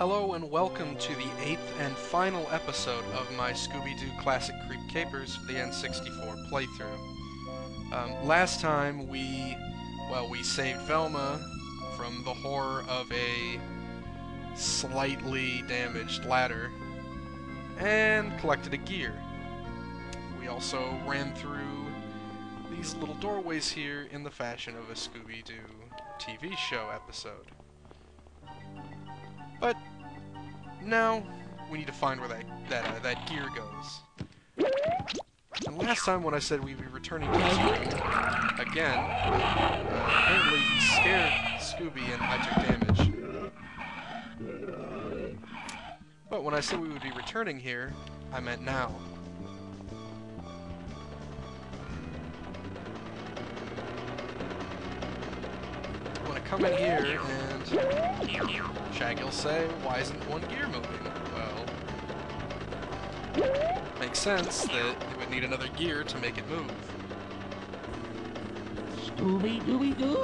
Hello and welcome to the eighth and final episode of my Scooby-Doo Classic Creep Capers for the N64 playthrough. Um, last time we, well, we saved Velma from the horror of a slightly damaged ladder and collected a gear. We also ran through these little doorways here in the fashion of a Scooby-Doo TV show episode. But now we need to find where that that uh, that gear goes. And last time when I said we'd be returning to room again, uh, apparently he scared Scooby and I took damage. But when I said we would be returning here, I meant now. I want to come in here and Shaggy'll say, why isn't one gear moving? Well, makes sense that it would need another gear to make it move. Scooby Dooby Doo.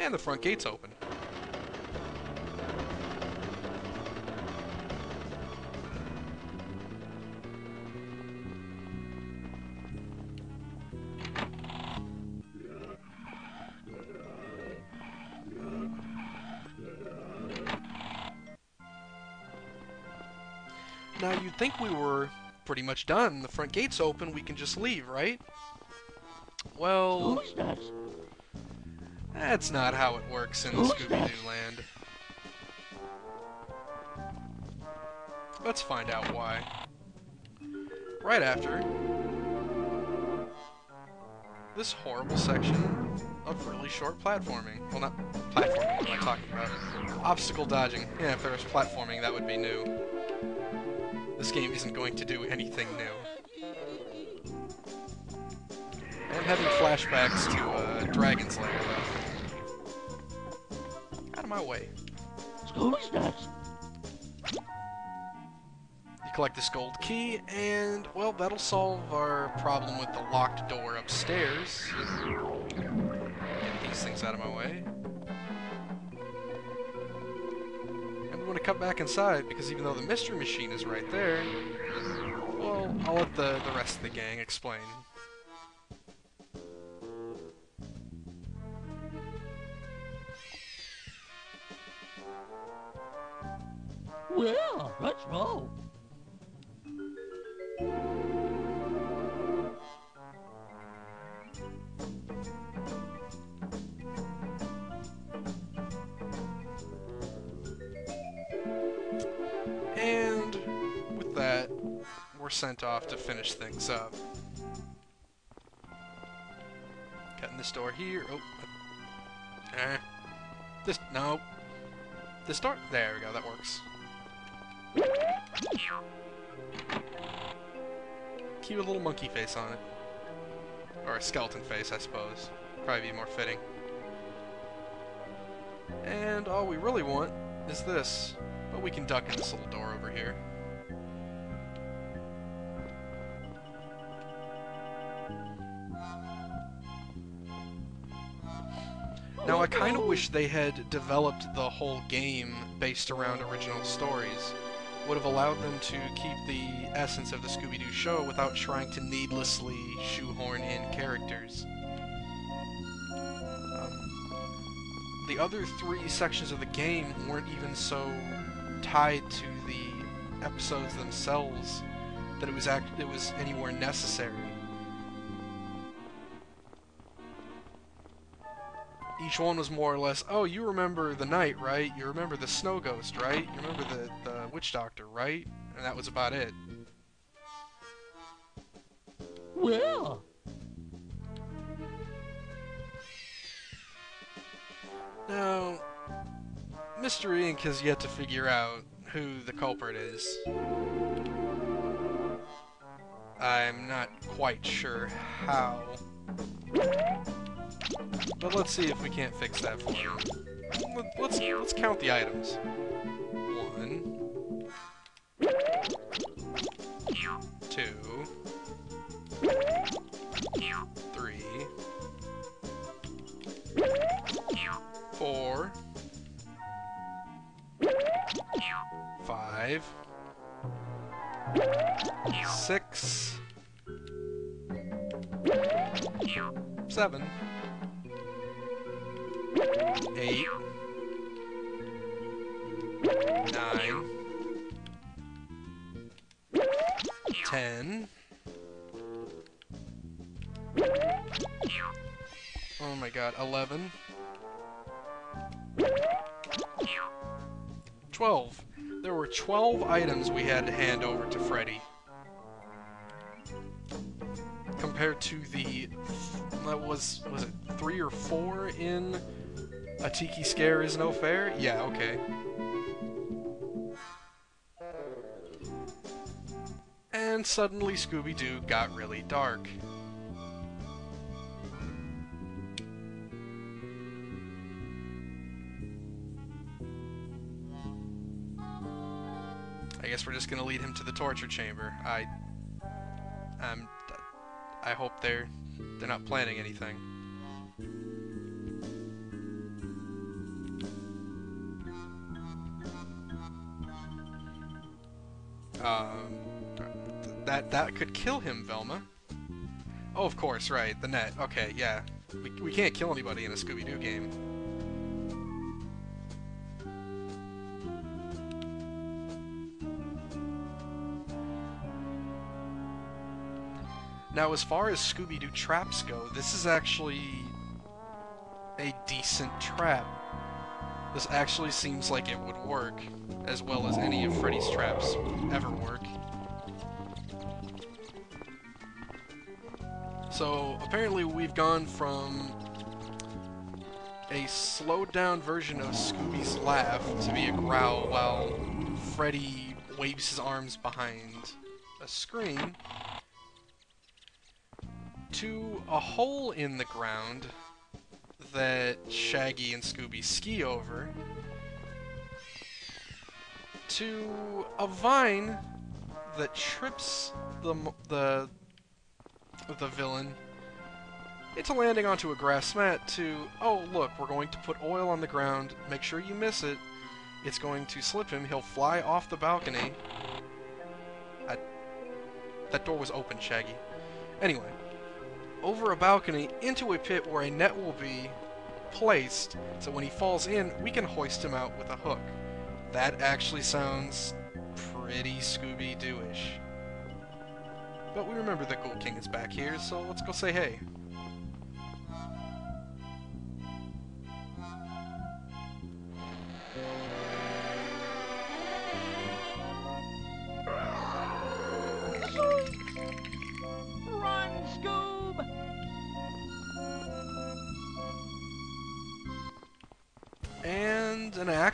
And the front gate's open. Much done. The front gate's open, we can just leave, right? Well, Who's that? that's not how it works in Scooby-Doo land. Let's find out why. Right after this horrible section of really short platforming. Well, not platforming, what am I talking about? Obstacle dodging. Yeah, if there was platforming, that would be new. This game isn't going to do anything new. I'm having flashbacks to uh, Dragon's Lair, though. Out of my way. Who's that? You collect this gold key, and, well, that'll solve our problem with the locked door upstairs. Get these things out of my way. Cut back inside, because even though the mystery machine is right there, well, I'll let the, the rest of the gang explain. Well, let's roll. Sent off to finish things up. Cutting this door here. Oh. Eh. This. No. This door. There we go. That works. Keep a little monkey face on it. Or a skeleton face, I suppose. Probably be more fitting. And all we really want is this. But we can duck in this little door over here. Now, I kind of wish they had developed the whole game based around original stories. Would have allowed them to keep the essence of the Scooby-Doo show without trying to needlessly shoehorn in characters. Um, the other three sections of the game weren't even so tied to the episodes themselves that it was act it was anywhere necessary. Each one was more or less, oh, you remember the knight, right? You remember the snow ghost, right? You remember the, the witch doctor, right? And that was about it. Well, Now, Mystery Inc. has yet to figure out who the culprit is. I'm not quite sure how. But let's see if we can't fix that for you. Let's, let's count the items. One. Two. Three. Four. Five. Six. Seven. Eight. Nine. Ten. Oh my god, eleven. Twelve. There were twelve items we had to hand over to Freddy. Compared to the that was was it three or four in a Tiki Scare is no fair? Yeah, okay. And suddenly Scooby-Doo got really dark. I guess we're just gonna lead him to the torture chamber. I, um, I hope they're they're not planning anything. Um, that that could kill him, Velma. Oh, of course, right. The net. Okay, yeah. We, we can't kill anybody in a Scooby-Doo game. Now, as far as Scooby-Doo traps go, this is actually a decent trap. This actually seems like it would work, as well as any of Freddy's traps ever work. So, apparently we've gone from a slowed down version of Scooby's laugh to be a growl while Freddy waves his arms behind a screen to a hole in the ground that Shaggy and Scooby ski over to a vine that trips the the the villain. Into landing onto a grass mat to oh look we're going to put oil on the ground. Make sure you miss it. It's going to slip him. He'll fly off the balcony. I, that door was open Shaggy. Anyway over a balcony into a pit where a net will be placed so when he falls in, we can hoist him out with a hook. That actually sounds pretty Scooby-Doo-ish. But we remember the Ghoul King is back here, so let's go say hey.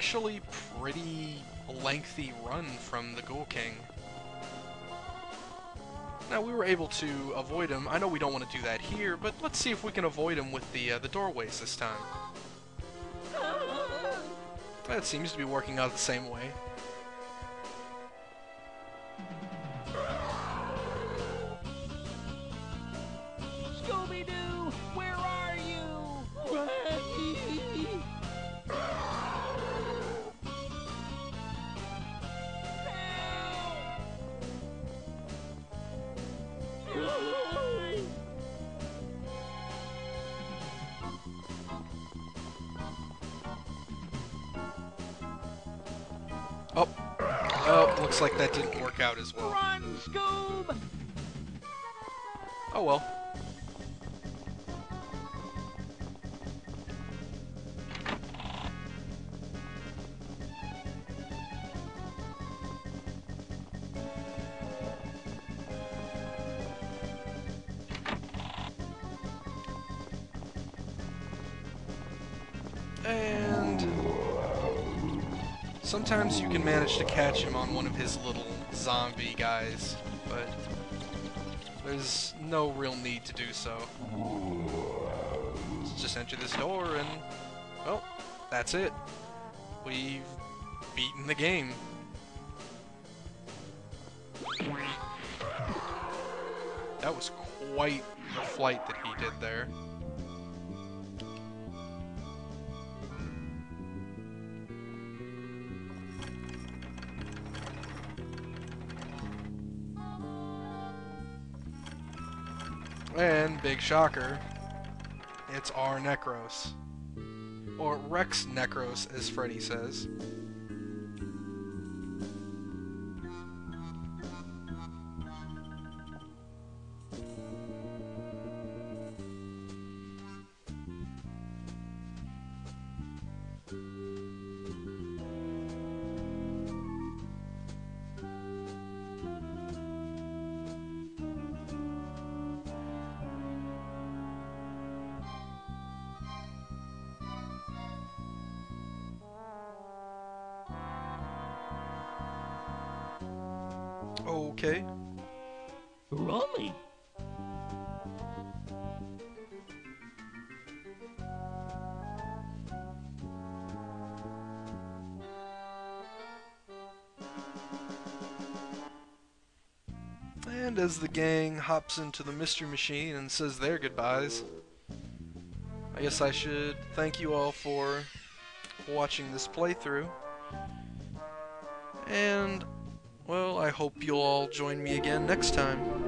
Actually pretty lengthy run from the Ghoul King. Now we were able to avoid him. I know we don't want to do that here, but let's see if we can avoid him with the uh, the doorways this time. That seems to be working out the same way. Looks like that didn't work out as well. Run, Scoob! Oh well. And sometimes you can manage to catch him on one of his little zombie guys, but there's no real need to do so. Let's just enter this door and, well, that's it. We've beaten the game. That was quite the flight that he did there. And big shocker, it's our Necros. Or Rex Necros, as Freddy says. Okay. Rummy. And as the gang hops into the mystery machine and says their goodbyes, I guess I should thank you all for watching this playthrough. And, well, I hope you'll all join me again next time.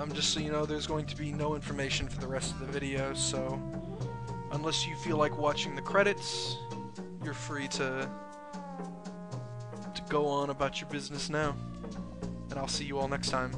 Um, just so you know, there's going to be no information for the rest of the video, so unless you feel like watching the credits, you're free to to go on about your business now. And I'll see you all next time.